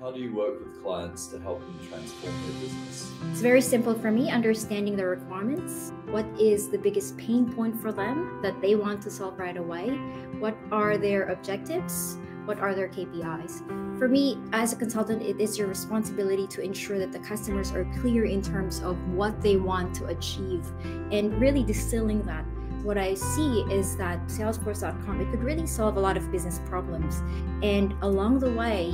How do you work with clients to help them transform their business? It's very simple for me understanding the requirements. What is the biggest pain point for them that they want to solve right away? What are their objectives? What are their KPIs? For me, as a consultant, it is your responsibility to ensure that the customers are clear in terms of what they want to achieve and really distilling that what I see is that Salesforce.com it could really solve a lot of business problems, and along the way,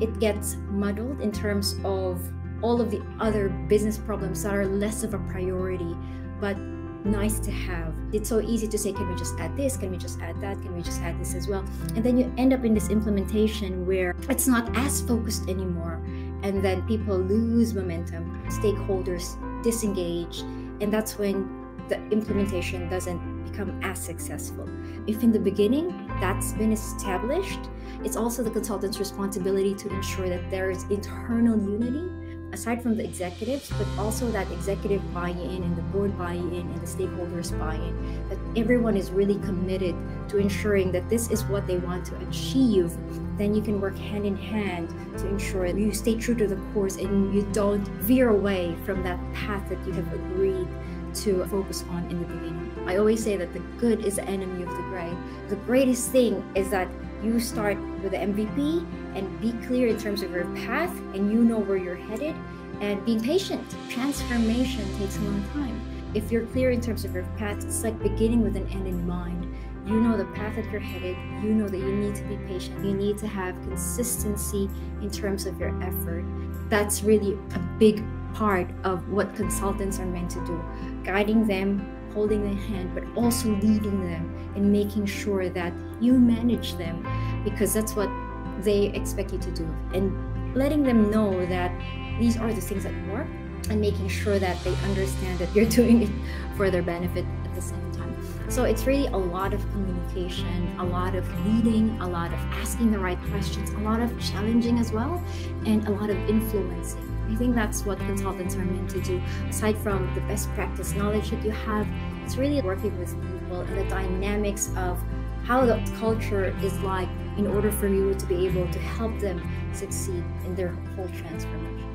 it gets muddled in terms of all of the other business problems that are less of a priority, but nice to have. It's so easy to say, can we just add this? Can we just add that? Can we just add this as well? And then you end up in this implementation where it's not as focused anymore. And then people lose momentum, stakeholders disengage. And that's when the implementation doesn't become as successful. If in the beginning that's been established, it's also the consultant's responsibility to ensure that there is internal unity aside from the executives, but also that executive buy in and the board buy in and the stakeholders buy in, that everyone is really committed to ensuring that this is what they want to achieve, then you can work hand in hand to ensure you stay true to the course and you don't veer away from that path that you have agreed to focus on in the beginning. I always say that the good is the enemy of the great. The greatest thing is that you start with the MVP and be clear in terms of your path and you know where you're headed and being patient. Transformation takes a long time. If you're clear in terms of your path, it's like beginning with an end in mind. You know the path that you're headed. You know that you need to be patient. You need to have consistency in terms of your effort. That's really a big part of what consultants are meant to do guiding them holding their hand but also leading them and making sure that you manage them because that's what they expect you to do. And letting them know that these are the things that work and making sure that they understand that you're doing it for their benefit at the same time. So it's really a lot of communication a lot of leading a lot of asking the right questions a lot of challenging as well and a lot of influencing I think that's what consultants are meant to do. Aside from the best practice knowledge that you have, it's really working with people and the dynamics of how the culture is like in order for you to be able to help them succeed in their whole transformation.